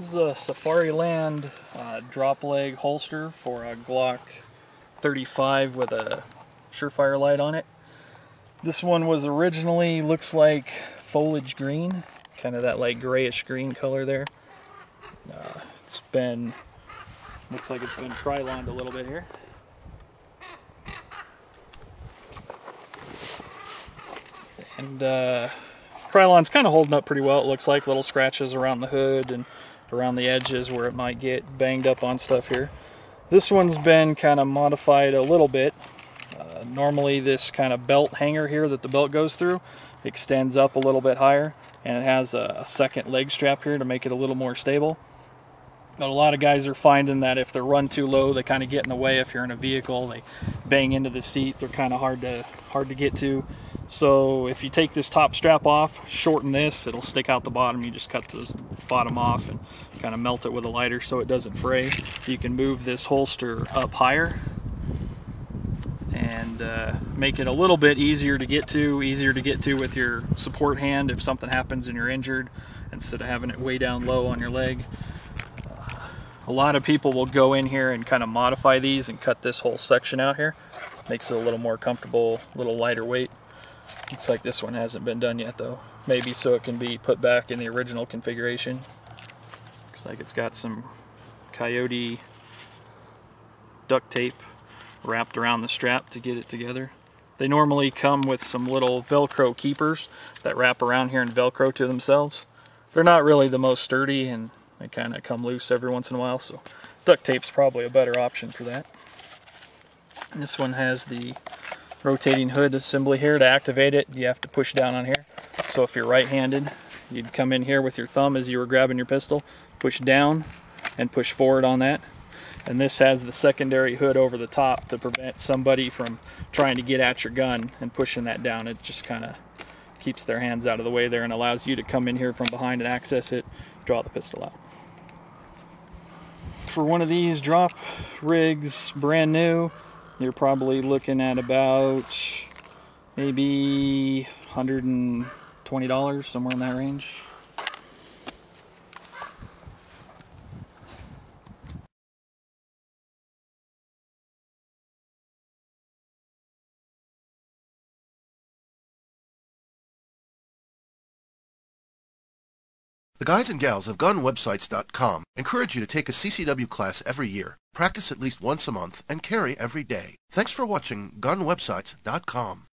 This is a Safariland uh, drop leg holster for a Glock 35 with a Surefire light on it. This one was originally looks like foliage green, kind of that like grayish green color there. Uh, it's been looks like it's been Kryloned a little bit here. And uh, Krylon's kind of holding up pretty well. It looks like little scratches around the hood and around the edges where it might get banged up on stuff here. This one's been kind of modified a little bit. Uh, normally this kind of belt hanger here that the belt goes through extends up a little bit higher and it has a, a second leg strap here to make it a little more stable. But a lot of guys are finding that if they're run too low, they kind of get in the way. If you're in a vehicle, they bang into the seat. They're kind of hard to hard to get to. So if you take this top strap off, shorten this, it'll stick out the bottom. You just cut the bottom off and kind of melt it with a lighter so it doesn't fray. You can move this holster up higher and uh, make it a little bit easier to get to, easier to get to with your support hand if something happens and you're injured instead of having it way down low on your leg. A lot of people will go in here and kind of modify these and cut this whole section out here. Makes it a little more comfortable, a little lighter weight. Looks like this one hasn't been done yet though. Maybe so it can be put back in the original configuration. Looks like it's got some coyote duct tape wrapped around the strap to get it together. They normally come with some little Velcro keepers that wrap around here and Velcro to themselves. They're not really the most sturdy and they kind of come loose every once in a while, so duct tape's probably a better option for that. And this one has the rotating hood assembly here. To activate it, you have to push down on here. So if you're right-handed, you'd come in here with your thumb as you were grabbing your pistol, push down and push forward on that. And this has the secondary hood over the top to prevent somebody from trying to get at your gun and pushing that down. It just kind of keeps their hands out of the way there and allows you to come in here from behind and access it, draw the pistol out. For one of these drop rigs, brand new, you're probably looking at about maybe $120, somewhere in that range. The guys and gals of gunwebsites.com encourage you to take a CCW class every year, practice at least once a month, and carry every day. Thanks for watching gunwebsites.com.